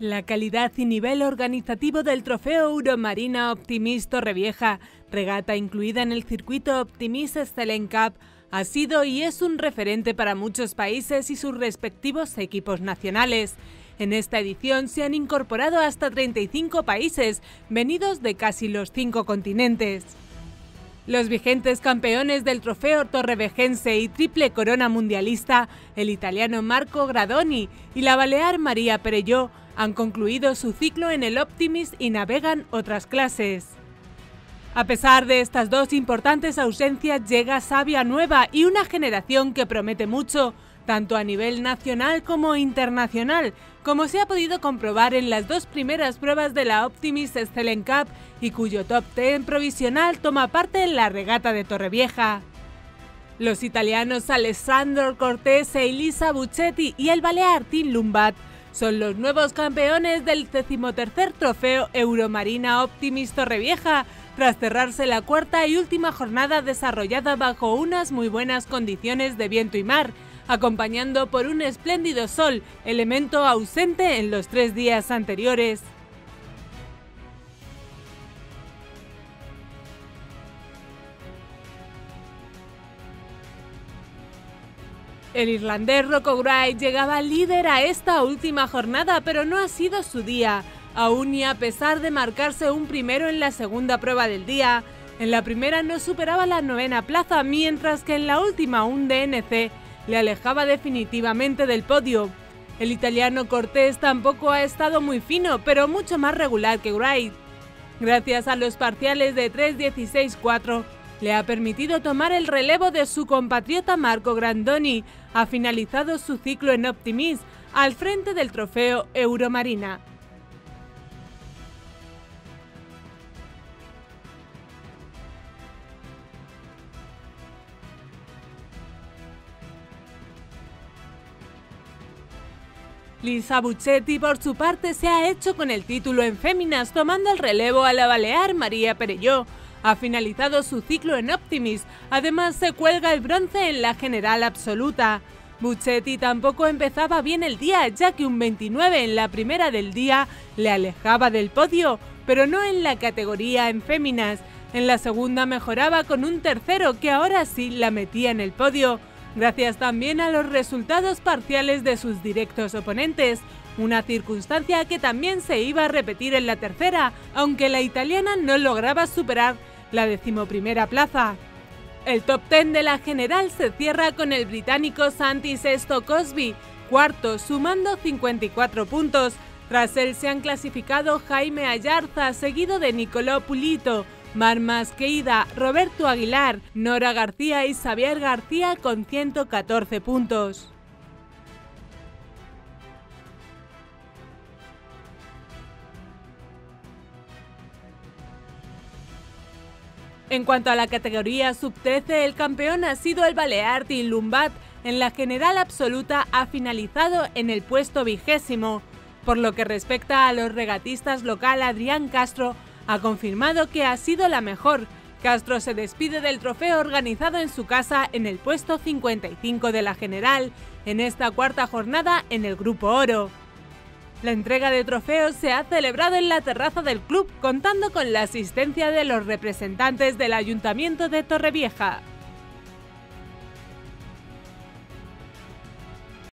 La calidad y nivel organizativo del trofeo Euromarina Optimist Torrevieja, regata incluida en el circuito Optimist Excellent Cup, ha sido y es un referente para muchos países y sus respectivos equipos nacionales. En esta edición se han incorporado hasta 35 países, venidos de casi los cinco continentes. Los vigentes campeones del trofeo torrevejense y triple corona mundialista, el italiano Marco Gradoni y la balear María Perelló, han concluido su ciclo en el Optimist y navegan otras clases. A pesar de estas dos importantes ausencias, llega Sabia nueva y una generación que promete mucho, tanto a nivel nacional como internacional, como se ha podido comprobar en las dos primeras pruebas de la Optimist Excellent Cup y cuyo top 10 provisional toma parte en la regata de Torrevieja. Los italianos Alessandro Cortés e Elisa Buccetti y el balear Tim Lumbat son los nuevos campeones del decimotercer trofeo Euromarina Optimist Torrevieja, tras cerrarse la cuarta y última jornada desarrollada bajo unas muy buenas condiciones de viento y mar, acompañando por un espléndido sol, elemento ausente en los tres días anteriores. El irlandés Rocco Wright llegaba líder a esta última jornada, pero no ha sido su día. Aún y a pesar de marcarse un primero en la segunda prueba del día, en la primera no superaba la novena plaza, mientras que en la última un DNC le alejaba definitivamente del podio. El italiano Cortés tampoco ha estado muy fino, pero mucho más regular que Wright. Gracias a los parciales de 3-16-4, le ha permitido tomar el relevo de su compatriota Marco Grandoni. Ha finalizado su ciclo en Optimist al frente del trofeo Euromarina. Lisa Buccetti, por su parte, se ha hecho con el título en féminas, tomando el relevo a la balear María Perelló, ha finalizado su ciclo en Optimist, además se cuelga el bronce en la general absoluta. Buccetti tampoco empezaba bien el día, ya que un 29 en la primera del día le alejaba del podio, pero no en la categoría en féminas. En la segunda mejoraba con un tercero que ahora sí la metía en el podio, gracias también a los resultados parciales de sus directos oponentes, una circunstancia que también se iba a repetir en la tercera, aunque la italiana no lograba superar la decimoprimera plaza. El top 10 de la general se cierra con el británico Santi Sesto Cosby, cuarto, sumando 54 puntos. Tras él se han clasificado Jaime Ayarza, seguido de Nicolò Pulito, Mar Masqueida, Roberto Aguilar, Nora García y Xavier García con 114 puntos. En cuanto a la categoría sub-13, el campeón ha sido el Balear Tim Lumbat. En la general absoluta ha finalizado en el puesto vigésimo. Por lo que respecta a los regatistas local, Adrián Castro ha confirmado que ha sido la mejor. Castro se despide del trofeo organizado en su casa en el puesto 55 de la general, en esta cuarta jornada en el Grupo Oro. La entrega de trofeos se ha celebrado en la terraza del club contando con la asistencia de los representantes del Ayuntamiento de Torrevieja.